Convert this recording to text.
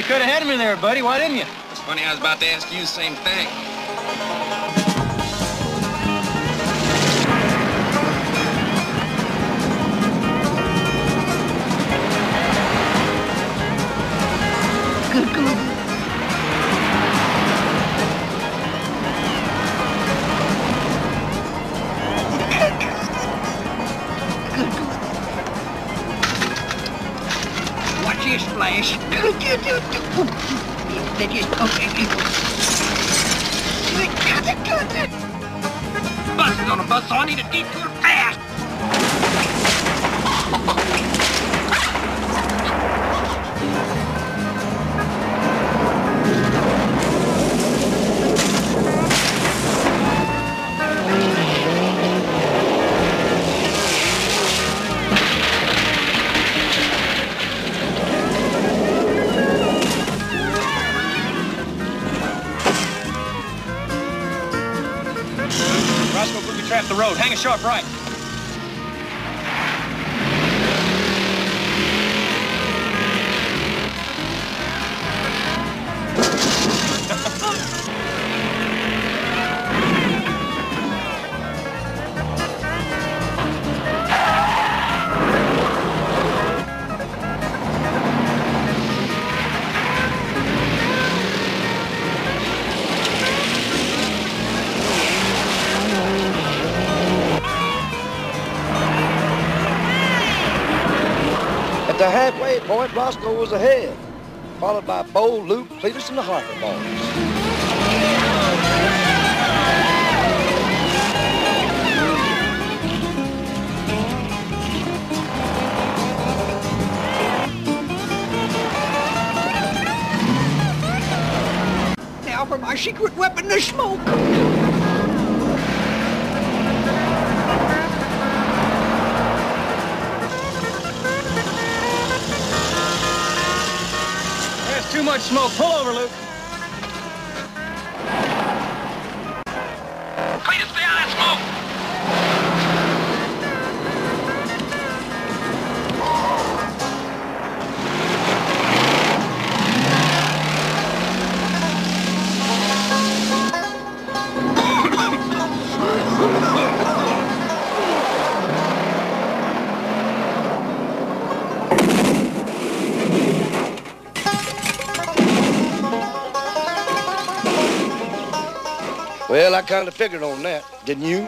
have could have had him in there, buddy. Why didn't you? It's funny, I was about to ask you the same thing. This flash. They just okay. Good, good, good, good. Bus is on a bus, so I need a detour fast. Trapped the road. Hang a sharp right. The halfway point, Roscoe was ahead, followed by Bo, Luke, Cletus, and the Harper boys. Now for my secret weapon, the smoke. Too much smoke. Pull over, Luke. Cletus, Well, I kind of figured on that, didn't you?